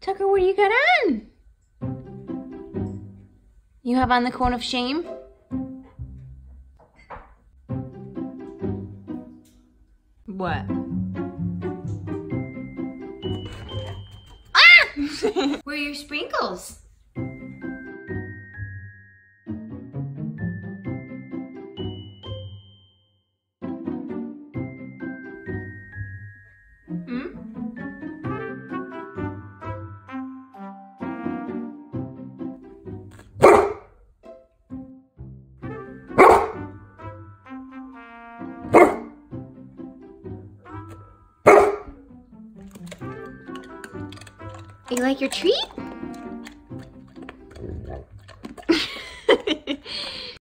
Tucker, what do you got on? You have on the cone of shame? What? Ah! Where are your sprinkles? You like your treat?